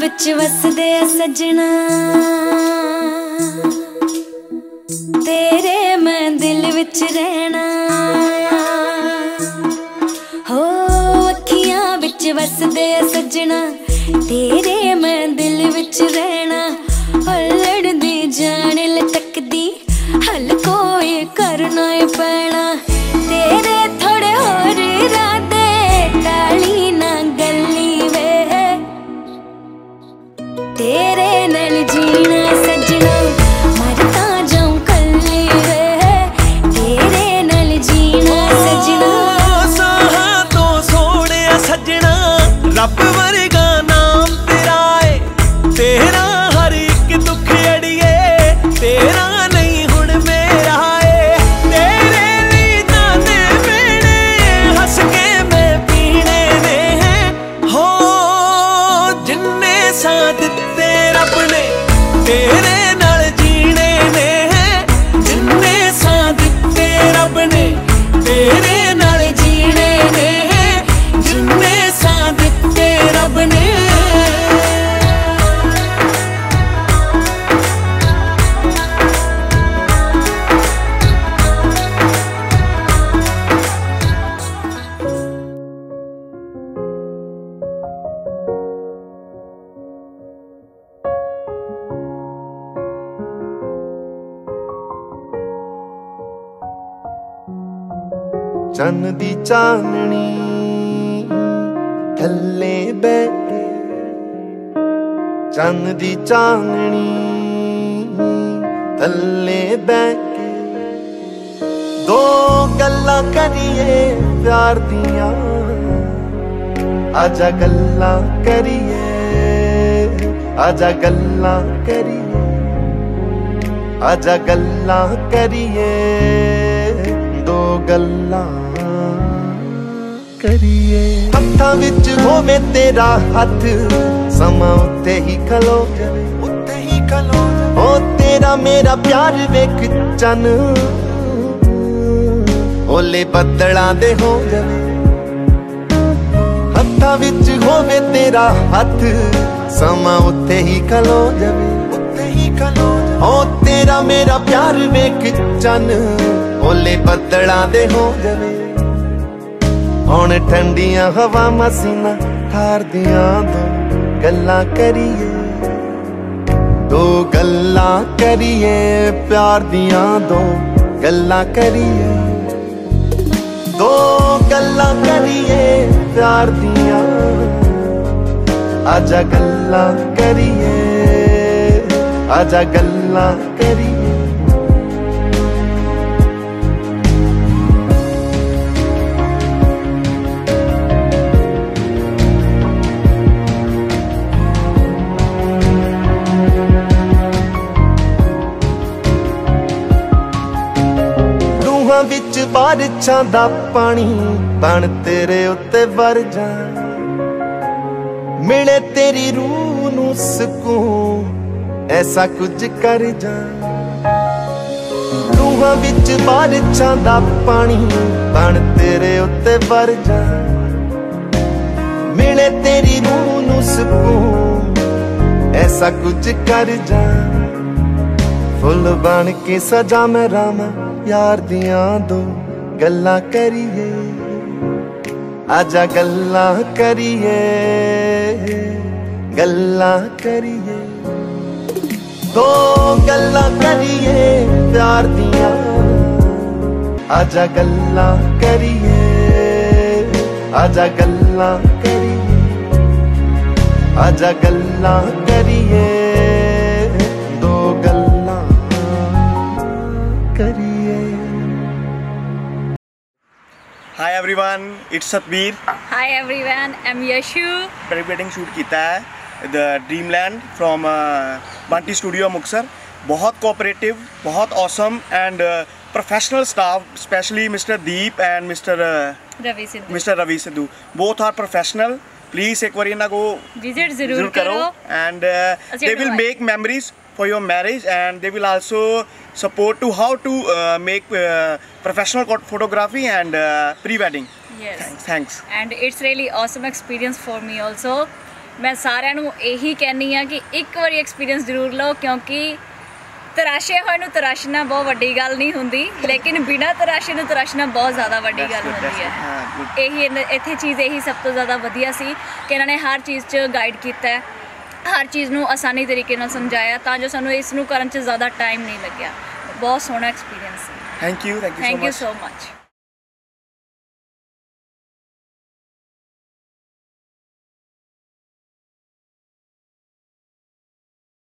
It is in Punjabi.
ਵਿੱਚ ਵਸਦੇ ਆ ਸੱਜਣਾ। ਤੇਰੇ ਮੈਂ ਦਿਲ ਵਿੱਚ ਰਹਿਣਾ। ਹੋ ਅੱਖੀਆਂ ਵਿੱਚ ਵਸਦੇ ਆ ਸੱਜਣਾ, ਤੇਰੇ ਮੈਂ ਦਿਲ ਵਿੱਚ ਰਹਿਣਾ ਤੇਰੇ ਚੰਨ ਦੀ ਚਾਨਣੀ ਥੱਲੇ ਬਹਿ ਚੰਨ ਦੀ ਚਾਨਣੀ ਥੱਲੇ ਬਹਿ ਦੋ ਗੱਲਾਂ ਕਰੀਏ ਪਿਆਰ ਦੀਆਂ, ਆਜਾ ਗੱਲਾਂ ਕਰੀਏ, ਆਜਾ ਗੱਲਾਂ ਕਰੀਏ, ਆਜਾ ਗੱਲਾਂ ਕਰੀਏ। ਗੱਲਾਂ ਕਰੀਏ। ਹੱਥਾਂ ਵਿੱਚ ਹੋਵੇ ਤੇਰਾ ਹੱਥ ਸਮਾਂ ਉੱਤੇ ਹੀ ਖਲੋ ਜਾਵੇ। ਉੱਤੇ ਹੀ ਖਲੋ ਓ ਤੇਰਾ ਮੇਰਾ ਪਿਆਰ ਵੇਖ ਚੰਨ। ਓਲੇ ਬੱਦਲਾਂ ਦੇ ਹੋ ਜਾਵੇ। ਹੱਥਾਂ ਵਿੱਚ ਹੋਵੇ ਤੇਰਾ ਹੱਥ ਸਮਾਂ ਉੱਤੇ ਹੀ ਖਲੋ ਜਾਵੇ। ਉੱਤੇ ਹੀ ਖਲੋ ਓ ਤੇਰਾ ਮੇਰਾ ਪਿਆਰ ਵੇਖ ਚੰਨ। ਓਲੇ ਬੱਦਲਾਂ ਦੇ ਹੋ ਜਾਵੇ। ਹੁਣ ਠੰਡੀਆਂ ਹਵਾਵਾਂ ਸੀਨਾ ਠਾਰਦੀਆਂ ਦੋ। ਗੱਲਾਂ ਕਰੀਏ। ਦੋ ਗੱਲਾਂ ਕਰੀਏ, ਪਿਆਰ ਦੀਆਂ ਦੋ। ਗੱਲਾਂ ਕਰੀਏ। ਦੋ ਗੱਲਾਂ ਕਰੀਏ, ਪਿਆਰ ਦੀਆਂ। ਆਜਾ ਗੱਲਾਂ ਕਰੀਏ, ਆਜਾ ਗੱਲਾਂ ਕਰੀਏ। ਵਿੱਚ ਬਾਰਿਸ਼ਾਂ ਦਾ ਪਾਣੀ ਬਣ ਤੇਰੇ ਉੱਤੇ ਵਰ ਜਾ। ਮਿਲੇ ਤੇਰੀ ਰੂਹ ਨੂੰ ਸਕੂਨ, ਐਸਾ ਕੁਝ ਕਰ ਜਾ। ਰੂਹਾਂ ਵਿੱਚ ਬਾਰਿਸ਼ਾਂ ਦਾ ਪਾਣੀ ਬਣ ਤੇਰੇ ਉੱਤੇ ਵਰ ਜਾ। ਮਿਲੇ ਤੇਰੀ ਰੂਹ ਨੂੰ ਸਕੂਨ, ਐਸਾ ਕੁਝ ਕਰ ਜਾ। ਫੁੱਲ ਬਣ ਕੇ ਸਜਾ ਮੈਂ ਰਾਮਾ ਯਾਰ ਦੀਆਂ ਦੋ ਗੱਲਾਂ ਕਰੀਏ ਆਜਾ ਗੱਲਾਂ ਕਰੀਏ ਗੱਲਾਂ ਕਰੀਏ ਦੋ ਗੱਲਾਂ ਕਰੀਏ ਪਿਆਰ ਦੀਆਂ ਆਜਾ ਗੱਲਾਂ ਕਰੀਏ ਆਜਾ ਗੱਲਾਂ ਕਰੀਏ ਆਜਾ ਗੱਲਾਂ ਕਰੀਏ everyone, it's Satbir. Hi everyone, I'm Yashu. Pre wedding shoot kita है the Dreamland from uh, Banti Studio Mukser. बहुत cooperative, बहुत awesome and uh, professional staff, especially Mr. Deep and Mr. Uh, Ravi Sidhu. Mr. Ravi Sidhu. Both are professional. Please एक बार इनको visit ज़रूर करो and uh, they will make memories. For your marriage and they will also support to how to uh, make uh, professional photography and uh, pre-wedding Yes. thanks thanks And it's really awesome experience for me also. ਮੈਂ ਸਾਰਿਆਂ ਨੂੰ ਇਹੀ ਕਹਿਨੀ ਆ ਕਿ ਇੱਕ ਵਾਰੀ ਐਕਸਪੀਰੀਅੰਸ ਜ਼ਰੂਰ ਲਓ ਕਿਉਂਕਿ ਤਰਾਸ਼ੇ ਹੋਏ ਨੂੰ ਤਰਾਸ਼ਣਾ ਬਹੁਤ ਵੱਡੀ ਗੱਲ ਨਹੀਂ ਹੁੰਦੀ ਲੇਕਿਨ ਬਿਨਾਂ ਤਰਾਸ਼ੇ ਨੂੰ ਤਰਾਸ਼ਣਾ ਬਹੁਤ ਜ਼ਿਆਦਾ ਵੱਡੀ ਗੱਲ ਹੁੰਦੀ. ਹਾਂ. ਇਹੀ ਇੱਥੇ ਚੀਜ਼ ਇਹੀ ਸਭ ਤੋਂ ਜ਼ਿਆਦਾ ਵਧੀਆ ਸੀ ਕਿ ਇਹਨਾਂ ਨੇ ਹਰ ਚੀਜ਼ 'ਚ ਗਾਈਡ ਕੀਤਾ ਹੈ ਹਰ ਚੀਜ਼ ਨੂੰ ਆਸਾਨੀ ਤਰੀਕੇ ਨਾਲ ਸਮਝਾਇਆ ਤਾਂ ਜੋ ਸਾਨੂੰ ਇਸ ਨੂੰ ਕਰਨ 'ਚ ਜ਼ਿਆਦਾ ਟਾਈਮ ਨਹੀਂ ਲੱਗਿਆ। ਬਹੁਤ ਸੋਹਣਾ experience C. Thank you thank you so much